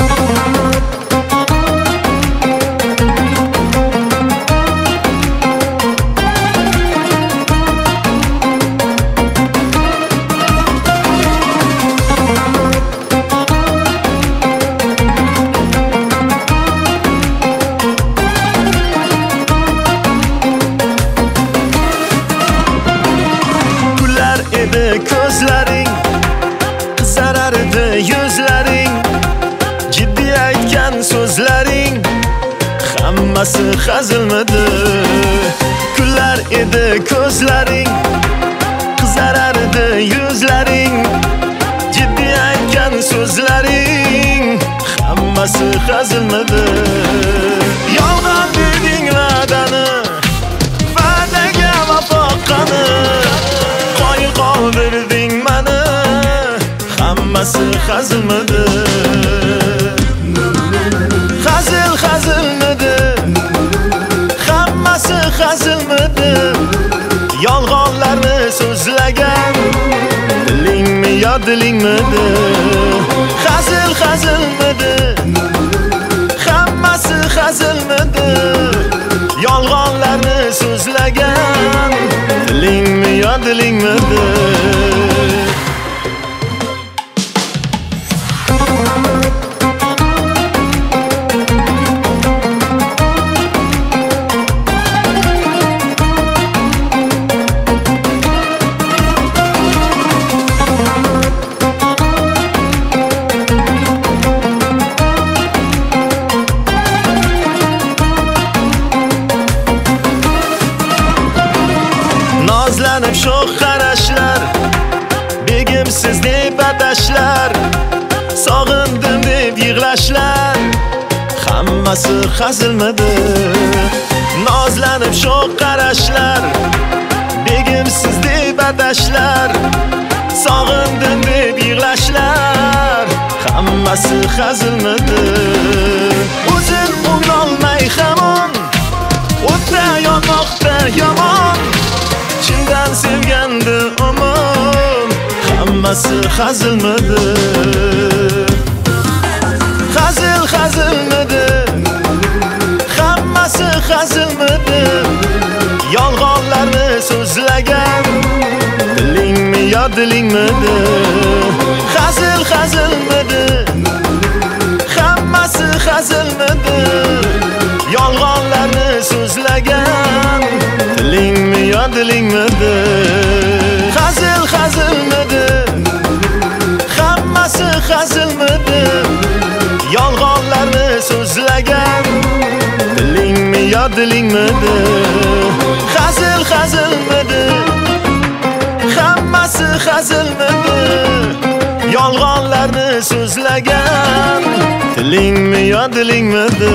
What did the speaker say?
oh you. Hammasi hazilmidi? Kullar edi ko'zlaring qizarardi yuzlaring. Jiddiy aytgan so'zlaring hammasi hazilmidi? Yolg'on deding va'dani va'daga vafo qani? Qoyil qoldirding mani hammasi hazilmidi? Dilingmidi hazil hazilmidi hammasi hazilmidi yolg'onlarni so'zlagan dilingmi yo dilingmidi? Tanib sho'x qarashlar begimsiz deb atashlar sog'indim deb yig'lashlar hammasi hazilmidi nozlanib sho'x qarashlar begimsiz deb atashlar sog'indim deb yig'lashlar hammasi hazilmidi hammasi hazilmidi hazil hazilmidi hammasi hazilmidi yolg'onlarni so'zlagan tilingmi yo dilingmidi hazil hazilmidi hammasi hazilmidi yolg'onlarni so'zlagan tilingmi yo dilingmidi hazil hazilmidi dilingmi dilingmidi hazil hazilmidi? Hammasi hazilmidi? Yolg'onlarni so'zlagan tilingmi yo dilingmidi?